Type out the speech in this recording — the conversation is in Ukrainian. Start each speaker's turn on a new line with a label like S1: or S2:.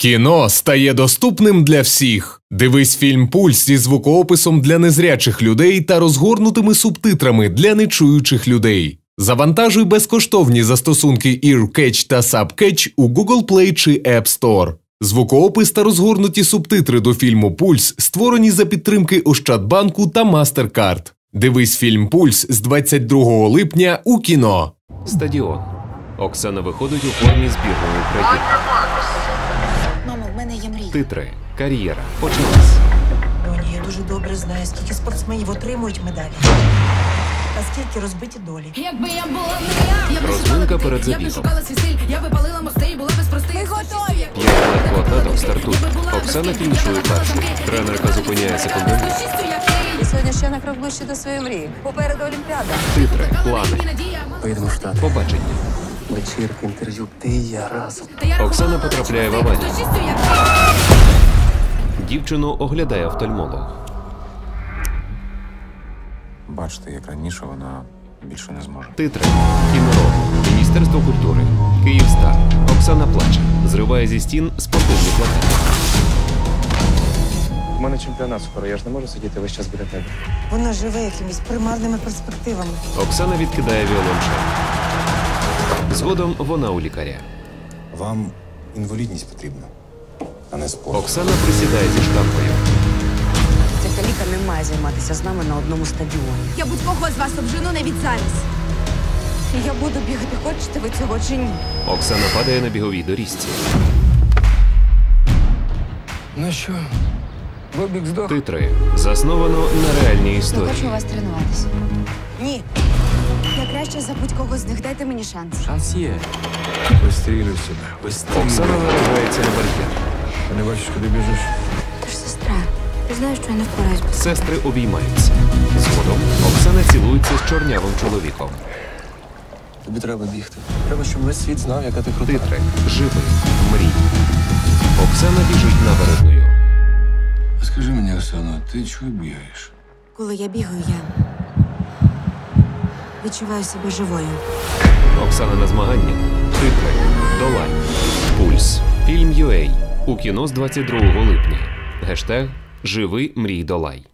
S1: Кіно стає доступним для всіх. Дивись фільм Пульс зі звукоописом для незрячих людей та розгорнутими субтитрами для нечуючих людей. Завантажуй безкоштовні застосунки EarCatch та SubCatch у Google Play чи App Store. Звукоопис та розгорнуті субтитри до фільму Пульс створені за підтримки Ощадбанку та MasterCard. Дивись фільм Пульс з 22 липня у кіно.
S2: Стадіон. Оксана виходить у формі збірної України. Титри. Кар'єра. Почалась.
S3: Доні, я дуже добре знаю, скільки спортсменів отримують медалі. А скільки розбиті долі.
S4: Якби я була не я, я б
S2: Розминка перед
S4: дітей, я б шукала свій стиль, я би палила мости і була без простих. Ми готові!
S2: П'ять легкоатлеток стартують. Оксана фінішує першою. Тренерка зупиняє секундомір.
S5: І сьогодні ще на крок ближче до своєї мрії. Попереду Олімпіада.
S2: Титри. Плани.
S6: Поїдемо в штат.
S2: Побачення.
S6: Вечірка, інтерв'ю, ти і я разом.
S2: Оксана потрапляє в аварію. Дівчину оглядає офтальмолог.
S7: Бачите, як раніше вона більше не зможе.
S2: Титри. Кінорог. Міністерство культури. Київстар. Оксана плаче. Зриває зі стін спортивні плакати.
S8: У мене чемпіонат скоро, я ж не можу сидіти весь час біля тебе.
S3: Вона живе якимись примарними перспективами.
S2: Оксана відкидає віолончель. Згодом вона у лікаря.
S7: Вам інвалідність потрібна, а не спорт.
S2: Оксана присідає зі штампою.
S5: Ця каліка не має займатися з нами на одному стадіоні.
S4: Я будь-кого з вас обжену навіть зараз.
S5: Я буду бігати, хочете ви цього чи ні?
S2: Оксана падає на біговій доріжці.
S6: Ну що, Бобік здох?
S2: Титри. Засновано на реальній історії.
S9: Хочу у вас тренуватися.
S3: Ні,
S4: краще забудь когось з них, дайте мені шанс.
S6: Шанс є. Вистрілюй себе, вистрілюй.
S2: Оксана наражається на бар'єр.
S6: Ти не бачиш, куди біжиш?
S9: Ти ж сестра. Ти знаєш, що я не впораюсь без
S2: Сестри обіймаються. Згодом Оксана цілується з чорнявим чоловіком.
S6: Тобі треба бігти. Треба, щоб весь світ знав, яка ти крута.
S2: Титри. Живий. Мрій. Оксана біжить набережною.
S6: Скажи мені, Оксано, ти чого бігаєш?
S9: Коли я бігаю, я відчуваю себе живою.
S2: Оксана на змаганнях. Титри. Долай. Пульс. Фільм UA. У кіно з 22 липня. Гештег Живи мрій долай.